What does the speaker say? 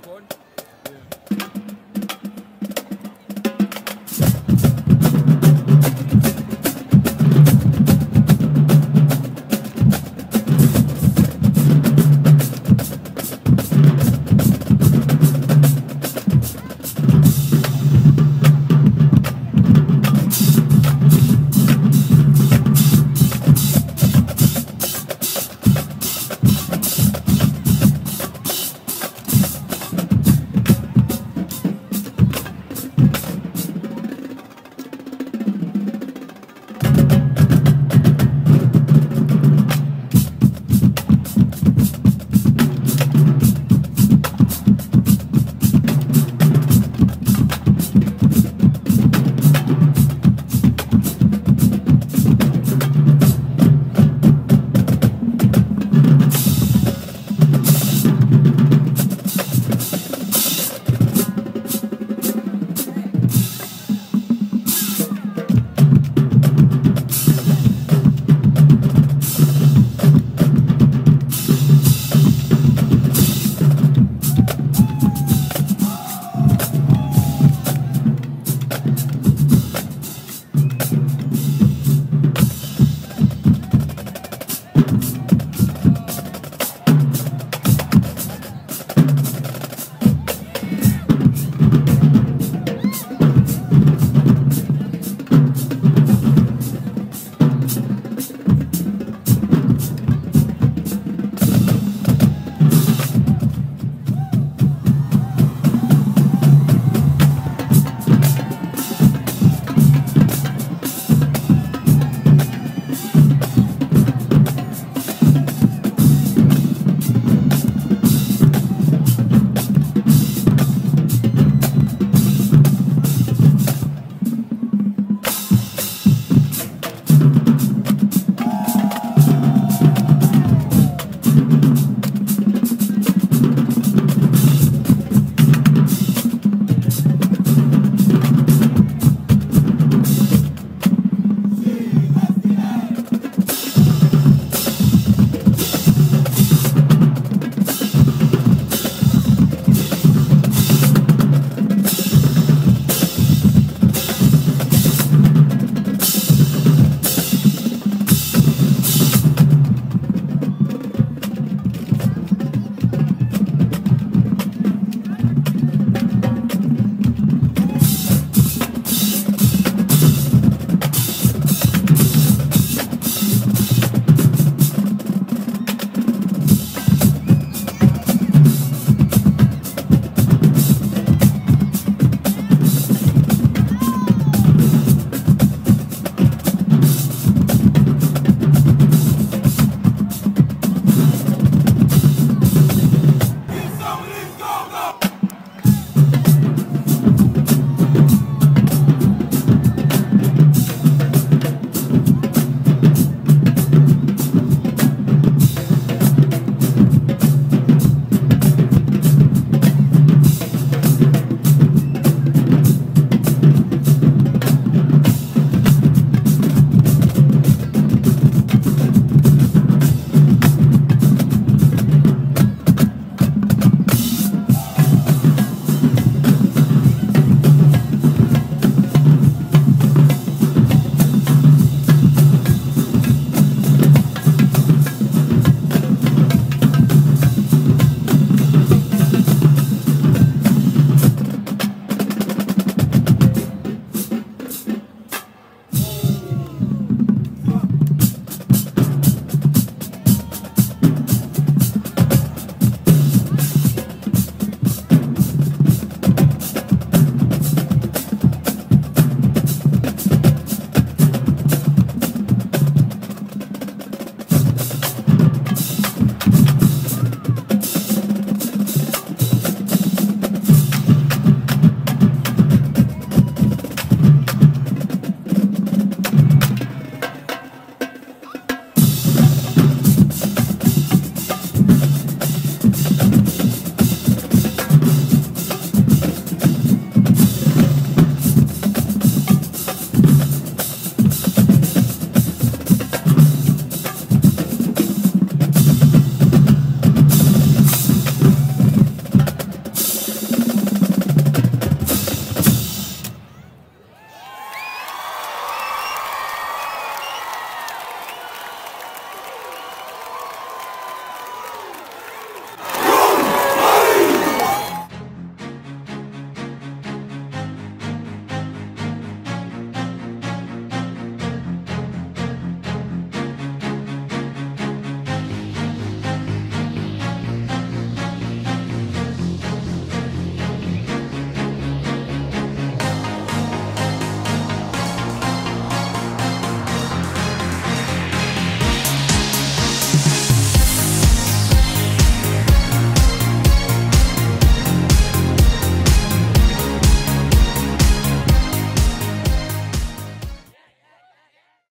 record?